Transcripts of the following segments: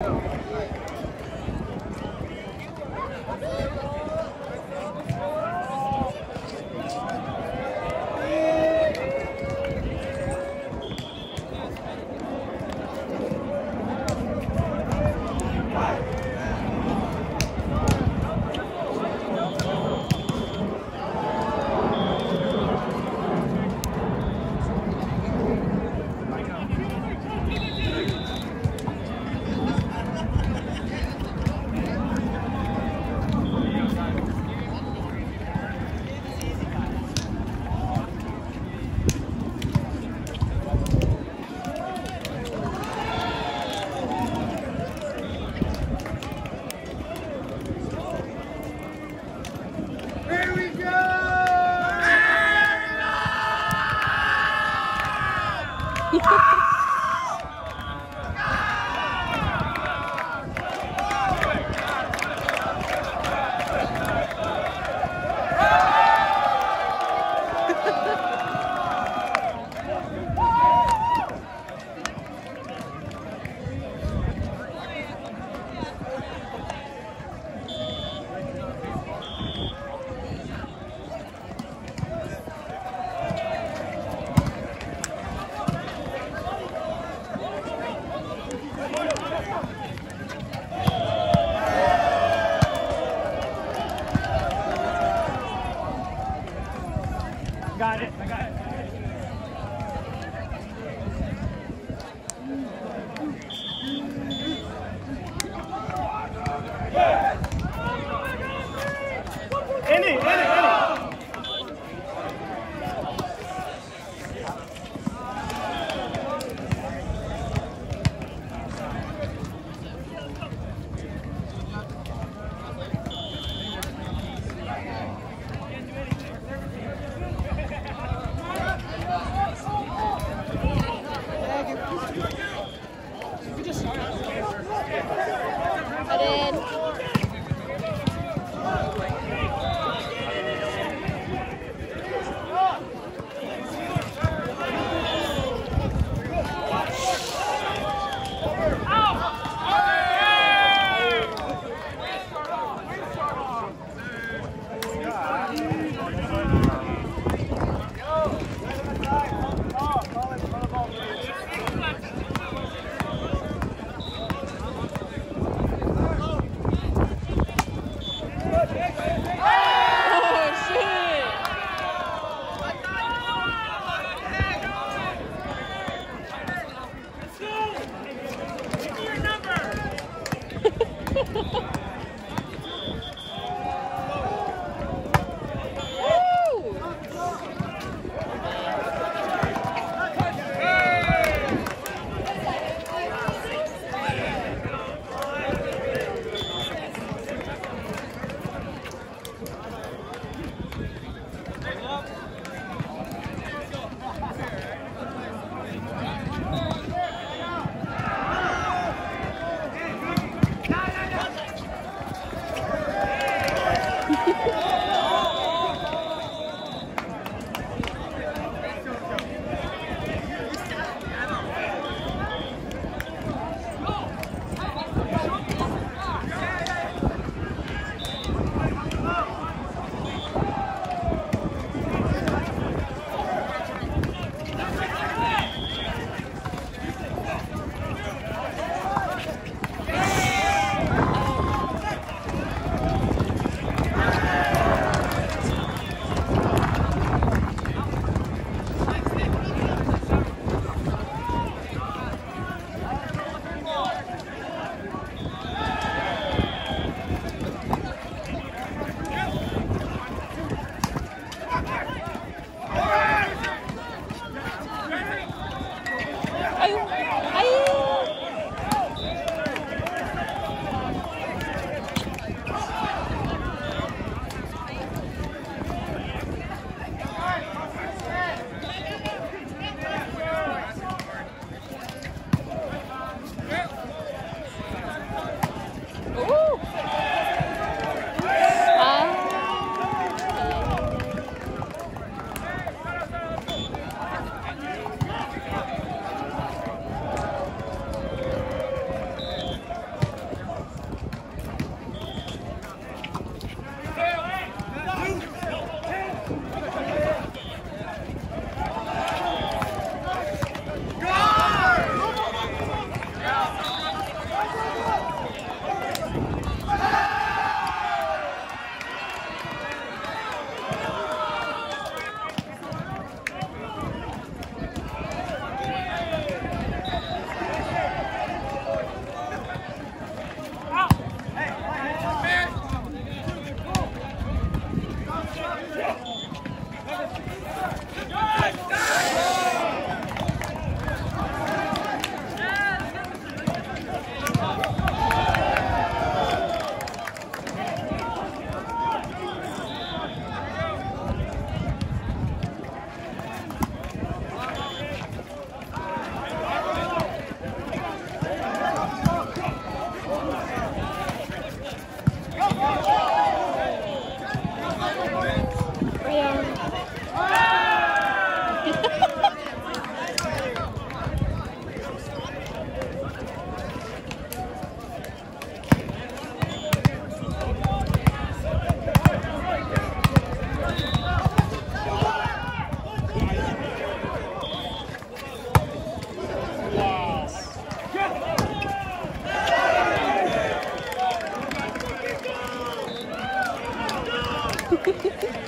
Got ハハハ! ¡Gracias!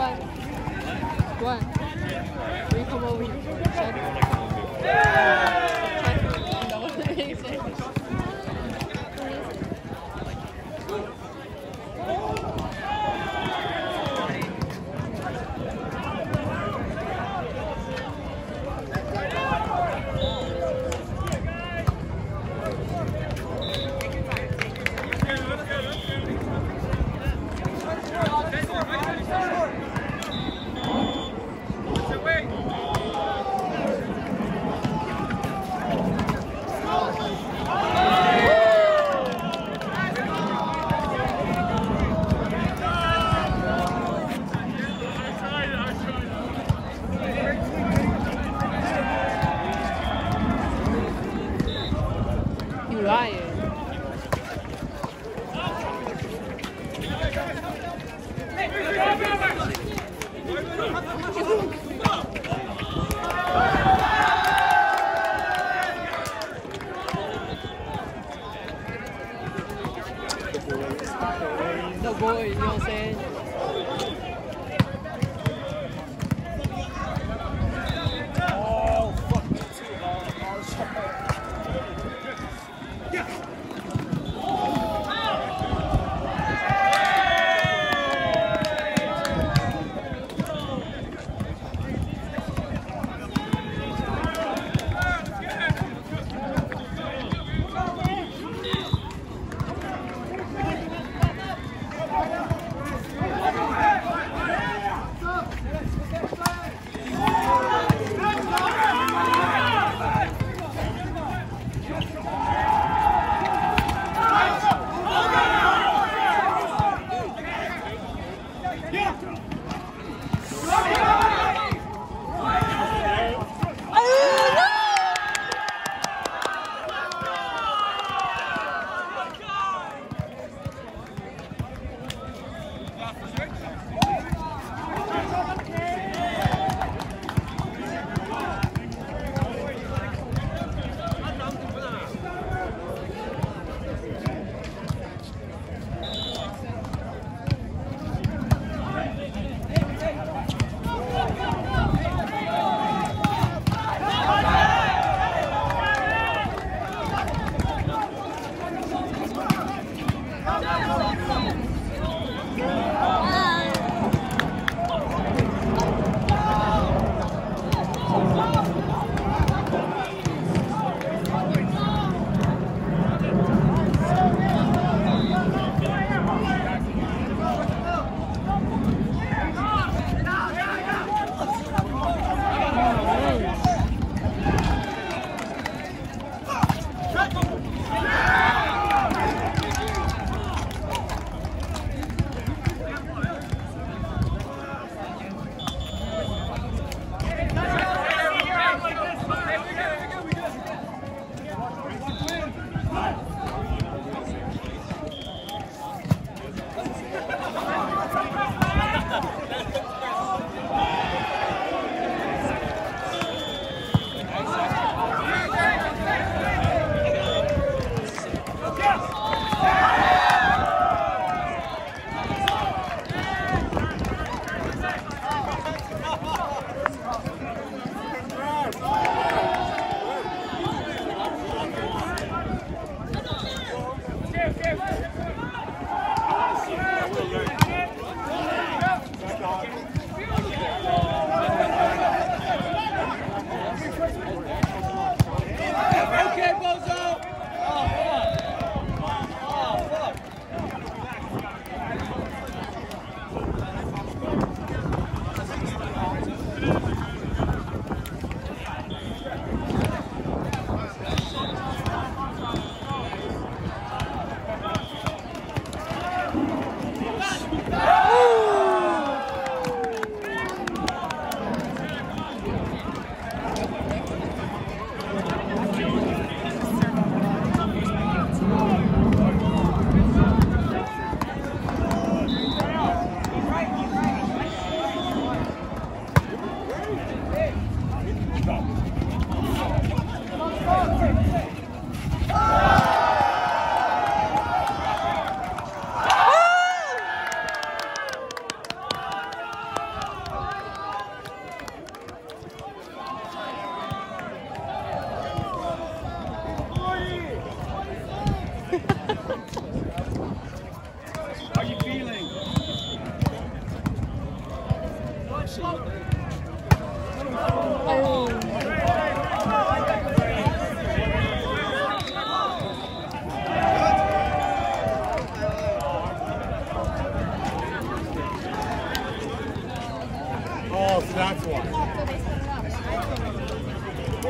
Wait.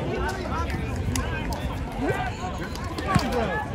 It up.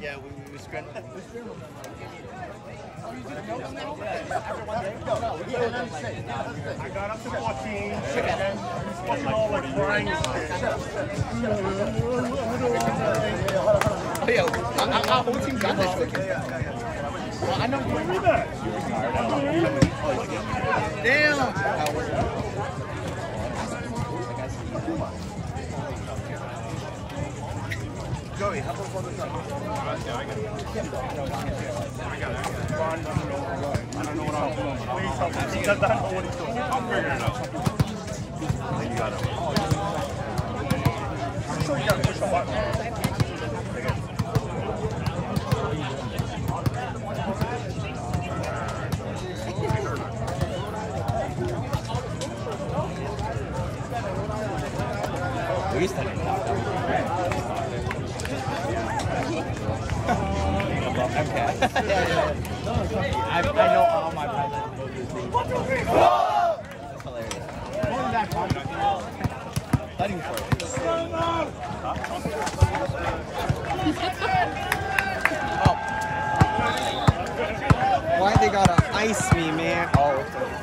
Yeah, we, we, we scrambled. I got up to 14. And he's fucking all like crying and shit. Our, whole team got that shit. Well, I know you. Look at that. Damn. Joey, how about I'm doing. I don't know what I'm doing. Please help me. He does not know what he's doing. I'll figure it out. You got it. I'm sure you gotta push a button. I, I know all my presidents. That's hilarious. It. Oh. Why they gotta ice me, man? Oh,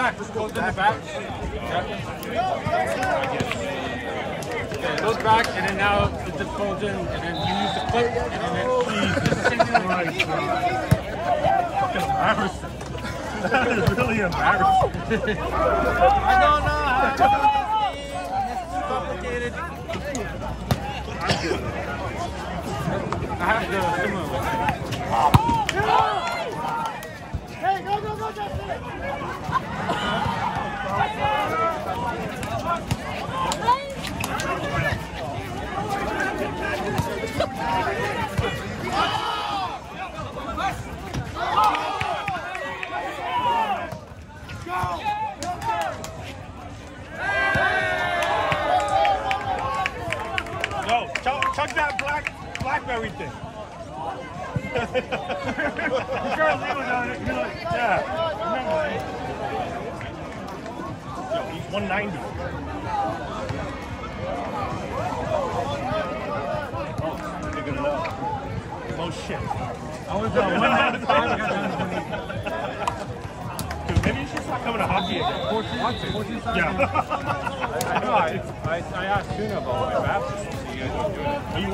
back. This goes in the back. Okay, it goes back, and then now it just folds in, and then you use the clip, and then it same thing like Fucking embarrassing. That is really embarrassing. I don't know